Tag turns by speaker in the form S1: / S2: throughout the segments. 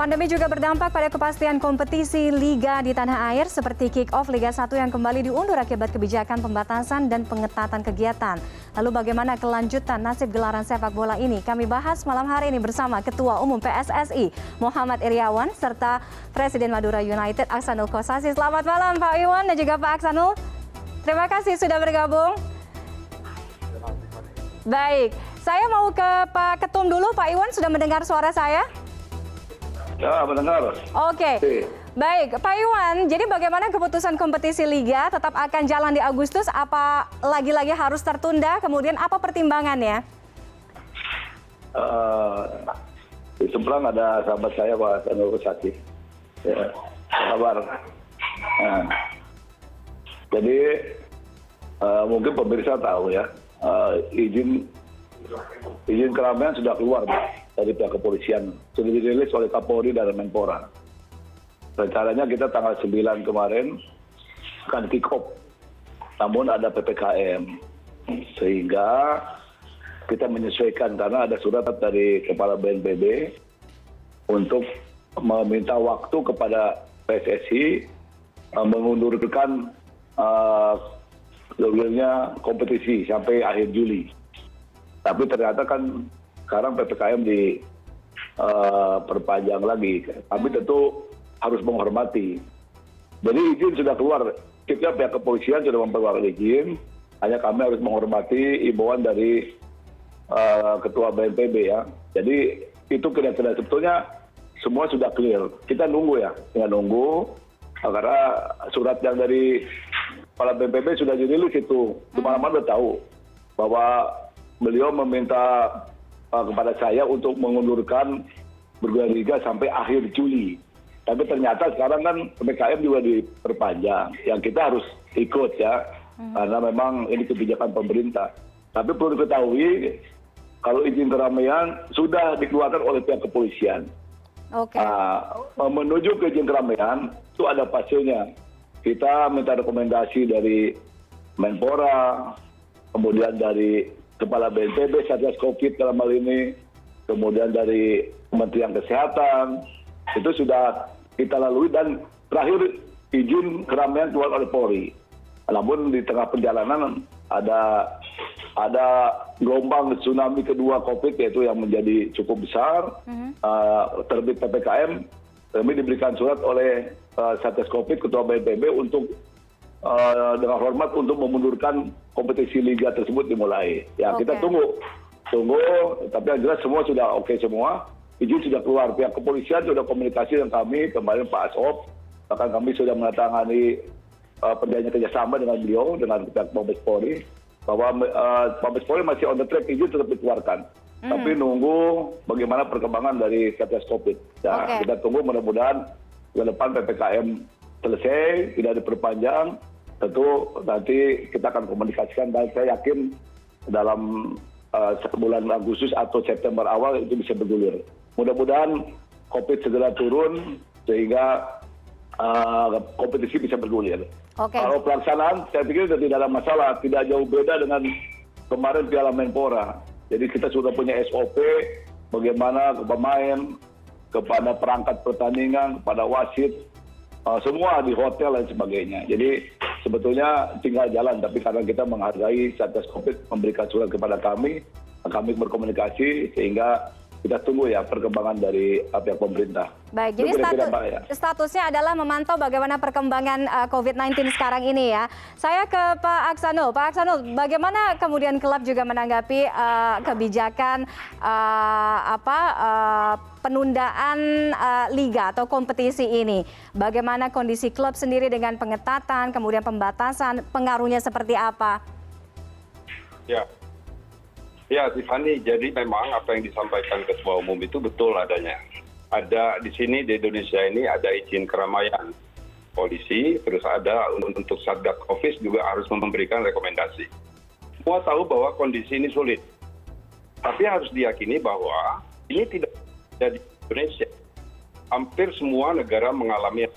S1: Pandemi juga berdampak pada kepastian kompetisi liga di tanah air seperti kick-off Liga 1 yang kembali diundur akibat kebijakan pembatasan dan pengetatan kegiatan. Lalu bagaimana kelanjutan nasib gelaran sepak bola ini? Kami bahas malam hari ini bersama Ketua Umum PSSI Muhammad Iriawan serta Presiden Madura United Aksanul Kosasi. Selamat malam Pak Iwan dan juga Pak Aksanul. Terima kasih sudah bergabung. Baik, saya mau ke Pak Ketum dulu. Pak Iwan sudah mendengar suara saya?
S2: Ya, mendengar.
S1: Oke. Baik, Pak Iwan, jadi bagaimana keputusan kompetisi liga tetap akan jalan di Agustus? Apa lagi-lagi harus tertunda? Kemudian apa pertimbangannya?
S2: Uh, di seberang ada sahabat saya Pak Sanul Sakit. Ya, kabar. Nah, jadi uh, mungkin pemirsa tahu ya, uh, izin izin keramaian sudah keluar dari pihak kepolisian sudah dirilis oleh kapolri dan menpora. Rencananya kita tanggal 9 kemarin akan kick off. Namun ada ppkm sehingga kita menyesuaikan karena ada surat dari kepala bnpb untuk meminta waktu kepada pssi uh, mengundurkan uh, kompetisi sampai akhir Juli. Tapi ternyata kan sekarang ppkm diperpanjang eh, lagi. Kami tentu harus menghormati. Jadi izin sudah keluar. Kita pihak kepolisian sudah memperluar izin. Hanya kami harus menghormati imbauan dari uh, ketua BNPB ya. Jadi itu kira-kira sebetulnya semua sudah clear. Kita nunggu ya. Tinggal nunggu karena surat yang dari kepala BNPB sudah dirilis itu. Di mana-mana tahu bahwa beliau meminta kepada saya untuk mengundurkan bergulir liga sampai akhir Juli. Tapi ternyata sekarang kan PPKM juga diperpanjang. Yang kita harus ikut ya, hmm. karena memang ini kebijakan pemerintah. Tapi perlu diketahui kalau izin keramaian sudah dikeluarkan oleh pihak kepolisian.
S1: Oke. Okay.
S2: Nah, menuju ke izin keramaian itu ada pasilnya. Kita minta rekomendasi dari Menpora, kemudian dari kepala bnpb satgas covid dalam hal ini. Kemudian dari kementerian kesehatan. Itu sudah kita lalui dan terakhir izin keramaian keluar oleh polri. Namun di tengah perjalanan ada ada gelombang tsunami kedua covid yaitu yang menjadi cukup besar. Uh, terbit ppkm kami diberikan surat oleh uh, satgas covid ketua bnpb untuk uh, dengan hormat untuk memundurkan kompetisi liga tersebut dimulai. Ya kita tunggu, tunggu. Tapi yang jelas semua sudah oke semua. Izin sudah keluar. Pihak kepolisian sudah komunikasi dengan kami kemarin Pak Asop. Bahkan kami sudah menandatangani uh, perjanjian kerjasama dengan beliau dengan pihak Mabes Polri bahwa uh, Mabes Polri masih on the track izin tetap dikeluarkan. Mm. Tapi nunggu bagaimana perkembangan dari Satgas Covid. Ya, okay. kita tunggu mudah-mudahan ke depan PPKM selesai, tidak diperpanjang, tentu nanti kita akan komunikasikan dan saya yakin dalam uh, bulan Agustus atau September awal itu bisa bergulir. Mudah-mudahan COVID segera turun sehingga uh, kompetisi bisa bergulir. Okay. Kalau pelaksanaan, saya pikir sudah tidak ada masalah, tidak jauh beda dengan kemarin Piala Menpora. Jadi kita sudah punya SOP bagaimana ke pemain, kepada perangkat pertandingan, kepada wasit, uh, semua di hotel dan sebagainya. Jadi sebetulnya tinggal jalan tapi karena kita menghargai satgas covid memberikan surat kepada kami kami berkomunikasi sehingga kita tunggu ya perkembangan dari pihak pemerintah.
S1: Baik, jadi status, ya. statusnya adalah memantau bagaimana perkembangan uh, COVID-19 sekarang ini ya. Saya ke Pak Aksanul. Pak Aksanul, bagaimana kemudian klub juga menanggapi uh, kebijakan uh, apa uh, penundaan uh, liga atau kompetisi ini? Bagaimana kondisi klub sendiri dengan pengetatan, kemudian pembatasan, pengaruhnya seperti apa?
S3: Ya, ya tiffany jadi memang apa yang disampaikan ketua umum itu betul adanya. Ada di sini di indonesia ini ada izin keramaian polisi terus ada untuk satgas covid juga harus memberikan rekomendasi. Semua tahu bahwa kondisi ini sulit. Tapi harus diyakini bahwa ini tidak ada di indonesia. Hampir semua negara mengalami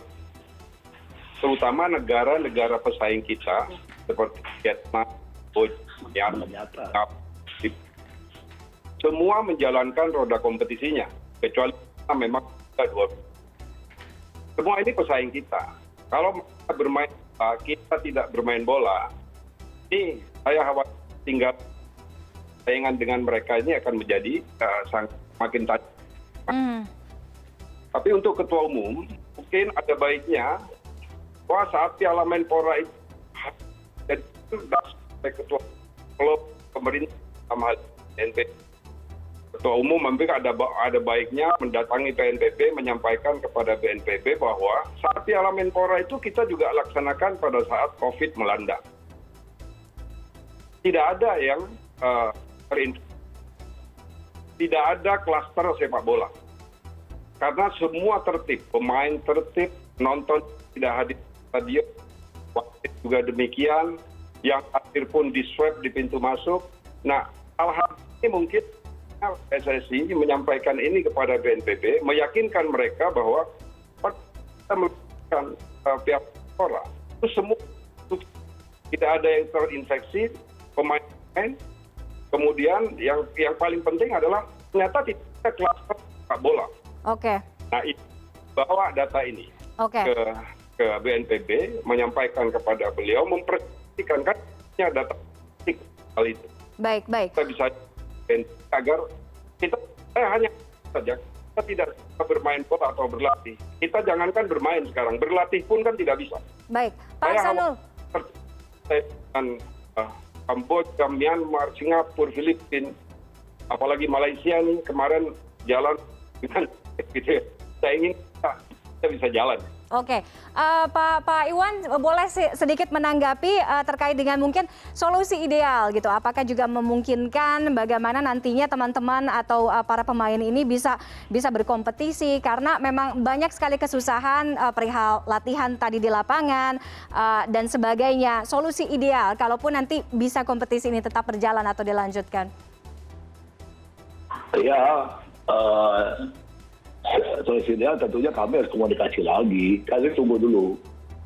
S3: terutama negara-negara pesaing kita seperti Vietnam, Myanmar, semua menjalankan roda kompetisinya kecuali memang dua semua ini pesaing kita kalau kita bermain kita tidak bermain bola ini saya khawatir tinggal saingan dengan mereka ini akan menjadi uh, makin tajam. Mm. Tapi untuk ketua umum mungkin ada baiknya bahwa saat Piala Menpora itu jadi ketua kalau pemerintah sama BNPB ketua umum mungkin ada ada baiknya mendatangi BNPB menyampaikan kepada BNPB bahwa saat Piala Menpora itu kita juga laksanakan pada saat COVID melanda. Tidak ada yang uh, tidak ada klaster sepak bola. Karena semua tertib pemain tertib nonton tidak hadir stadion. Wasit juga demikian yang hadir pun di swab di pintu masuk. Nah hal-hal ini mungkin PSSI menyampaikan ini kepada BNPB meyakinkan mereka bahwa kita melakukan uh, pihak orang itu semua tidak ada yang terinfeksi pemain kemudian yang yang paling penting adalah ternyata tidak ada kluster sepak bola.
S1: Oke.
S3: Nah, itu bawa data ini
S1: Oke.
S3: ke ke BNPB menyampaikan kepada beliau memperhatikan kan data hal itu.
S1: Baik, baik.
S3: Kita bisa agar kita eh, hanya saja kita tidak bermain bola atau berlatih. Kita jangankan bermain sekarang, berlatih pun kan tidak bisa.
S1: Baik, Pak Sanul.
S3: Dengan uh, kamboja myanmar singapura filipina apalagi malaysia nih kemarin jalan dengan gitu ya saya ingin kita bisa jalan
S1: Oke, uh, Pak Pak Iwan boleh sedikit menanggapi uh, terkait dengan mungkin solusi ideal gitu. Apakah juga memungkinkan bagaimana nantinya teman-teman atau uh, para pemain ini bisa bisa berkompetisi karena memang banyak sekali kesusahan uh, perihal latihan tadi di lapangan uh, dan sebagainya. Solusi ideal kalaupun nanti bisa kompetisi ini tetap berjalan atau dilanjutkan.
S2: Ya, uh, solusinya tentunya kami harus komunikasi lagi. Kami tunggu dulu.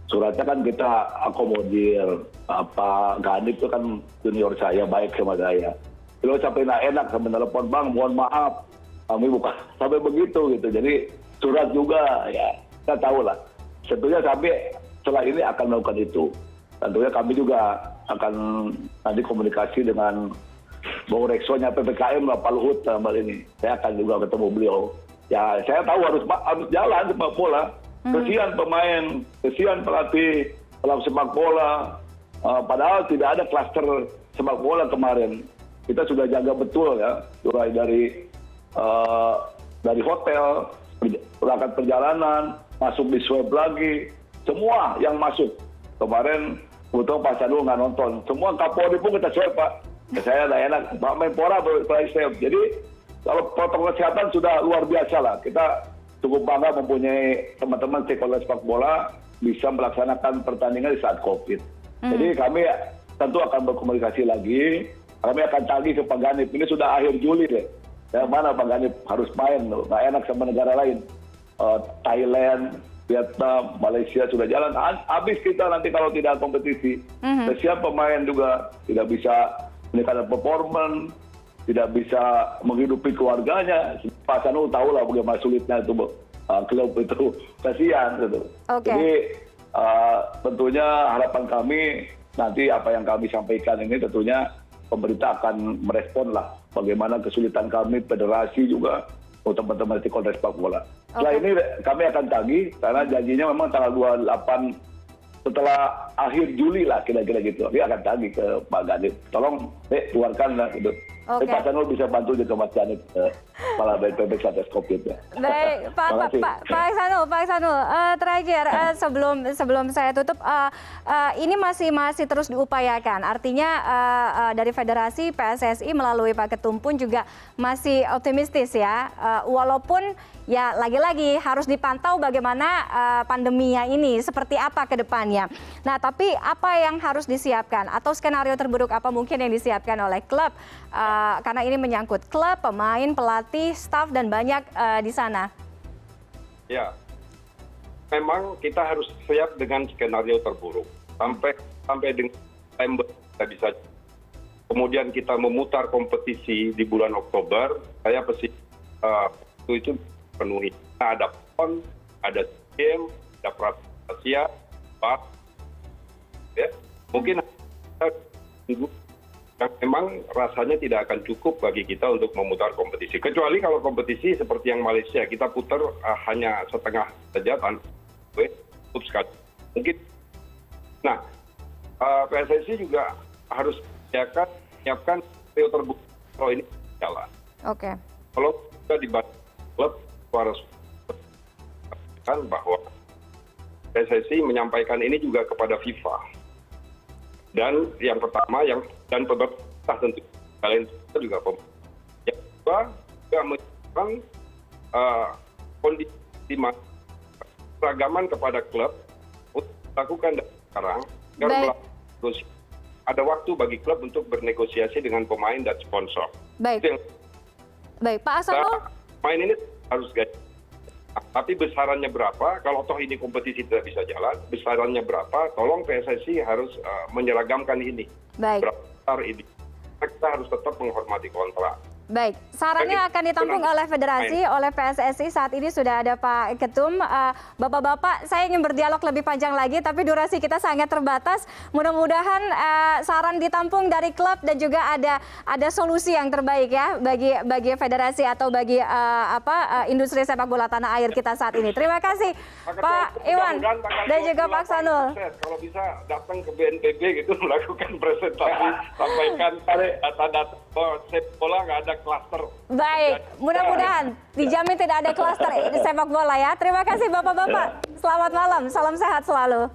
S2: Suratnya kan kita akomodir. Apa Ganip itu kan junior saya baik sama saya. Kalau sampai nggak enak sampai telepon bang mohon maaf. Kami bukan sampai begitu gitu. Jadi surat juga ya kita tahu lah. Tentunya kami setelah ini akan melakukan itu. Tentunya kami juga akan nanti komunikasi dengan Bung Reksonya PPKM Pak Luhut dalam ini. Saya akan juga ketemu beliau ya saya tahu harus harus jalan sepak bola. Hmm. kesian pemain kesian pelatih dalam sepak bola. Uh, padahal tidak ada klaster sepak bola kemarin. Kita sudah jaga betul ya mulai dari uh, dari hotel berangkat perjalanan masuk di swab lagi. Semua yang masuk. Kemarin kebetulan Pak Sanul nggak nonton. Semua Kapolri pun kita swab Pak. Saya nggak enak Pak Menpora swab. Jadi kalau protokol kesehatan sudah luar biasa lah. Kita cukup bangga mempunyai teman teman stakeholder sepak bola bisa melaksanakan pertandingan di saat covid. Hmm. jadi kami tentu akan berkomunikasi lagi. Kami akan tagih ke Pak Ganip. Ini sudah akhir Juli deh. Yang mana Pak Ganip harus main. Nggak enak sama negara lain. Uh, Thailand Vietnam, Malaysia sudah jalan. Habis kita nanti kalau tidak kompetisi. Mm -hmm. Siap pemain juga tidak bisa. Meningkatkan performa, tidak bisa menghidupi keluarganya pak sanul tahu lah bagaimana sulitnya itu uh, klub itu kasihan gitu jadi uh, tentunya harapan kami nanti apa yang kami sampaikan ini tentunya pemerintah akan merespon lah bagaimana kesulitan kami federasi juga untuk teman-teman di sepak bola. Setelah ini kami akan tagih karena janjinya memang tanggal 28 setelah akhir Juli lah kira-kira gitu. Dia akan tagih ke Pak Ganip. Tolong, eh, keluarkan lah gitu. Oke. Pak Sanul bisa bantu juga Mas Janit uh, kepala BNPB Satgas Covid ya.
S1: Baik, Pak Pak Pak Pak Sanul, Pak Sanul, uh, terakhir uh, sebelum sebelum saya tutup, uh, uh, ini masih masih terus diupayakan. Artinya uh, uh, dari Federasi PSSI melalui Pak Ketum pun juga masih optimistis ya, uh, walaupun ya lagi-lagi harus dipantau bagaimana uh, pandeminya ini seperti apa ke depannya. Nah, tapi apa yang harus disiapkan atau skenario terburuk apa mungkin yang disiapkan oleh klub? Uh, karena ini menyangkut klub, pemain, pelatih, staff dan banyak uh, di sana.
S3: Ya, memang kita harus siap dengan skenario terburuk sampai sampai dengan September kita bisa. Kemudian kita memutar kompetisi di bulan Oktober, saya pasti uh, itu penuhi. Nah, ada PON, ada game, ada peraturan Asia, Pak. Ya, mungkin yang memang rasanya tidak akan cukup bagi kita untuk memutar kompetisi. Kecuali kalau kompetisi seperti yang Malaysia, kita putar uh, hanya setengah saja tanpa sekali. Mungkin. Nah, uh, PSSI juga harus siapkan, menyiapkan video terbuka kalau ini jalan.
S1: Oke. Okay.
S3: Kalau kita di klub harus kan bahwa PSSI menyampaikan ini juga kepada FIFA. Dan yang pertama yang dan pemerintah tentu kalian juga pemerintah. Yang kedua juga menyiapkan uh, kondisi keragaman kepada klub untuk lakukan sekarang agar ada waktu bagi klub untuk bernegosiasi dengan pemain dan sponsor.
S1: Baik. Baik, Pak Asanul.
S3: Nah, main ini harus gaji tapi besarannya berapa? Kalau toh ini kompetisi tidak bisa jalan besarannya berapa? Tolong pssi harus uh, menyeragamkan ini.
S1: Baik.
S3: berapa besar ini? Kita harus tetap menghormati kontrak
S1: Baik, sarannya akan ditampung oleh federasi, oleh PSSI. Saat ini sudah ada Pak Ketum. Eh, Bapak-bapak, saya ingin berdialog lebih panjang lagi, tapi durasi kita sangat terbatas. Mudah-mudahan uh, saran ditampung dari klub dan juga ada ada solusi yang terbaik ya bagi bagi federasi atau bagi uh, apa uh, industri sepak bola tanah air kita saat ini. Terima kasih Pak Iwan dan juga Pak Sanul.
S3: Kalau bisa datang ke BNPB gitu melakukan presentasi, sampaikan data-data sepak bola nggak ada klaster.
S1: Baik, mudah-mudahan dijamin tidak ada klaster di sepak bola ya. Terima kasih Bapak-bapak. Selamat malam, salam sehat selalu.